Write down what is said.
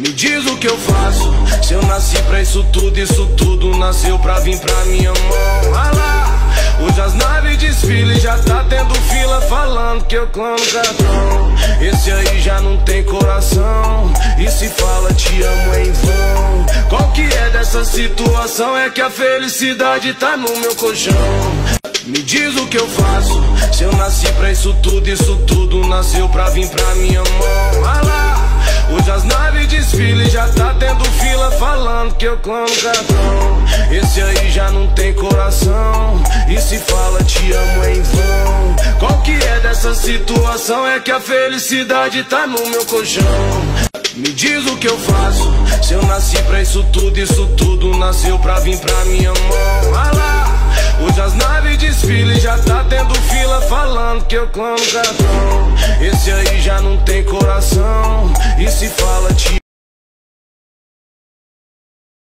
Me diz o que eu faço. Se eu nasci pra isso tudo, isso tudo nasceu pra vir pra minha mão. Ah lá, hoje as naves desfilam já tá tendo fila falando que eu clamo cartão. Esse aí já não tem coração. E se fala te amo em vão. Qual que é dessa situação? É que a felicidade tá no meu colchão. Me diz o que eu faço. Se eu nasci pra isso tudo, isso tudo nasceu pra vir pra minha mão. Que eu clamo cartão. Esse aí já não tem coração. E se fala te amo em vão. Qual que é dessa situação? É que a felicidade tá no meu colchão. Me diz o que eu faço. Se eu nasci pra isso tudo, isso tudo nasceu pra vir pra minha mão. Ah lá, hoje as naves desfilam já tá tendo fila falando que eu clamo cartão. Esse aí já não tem coração. E se fala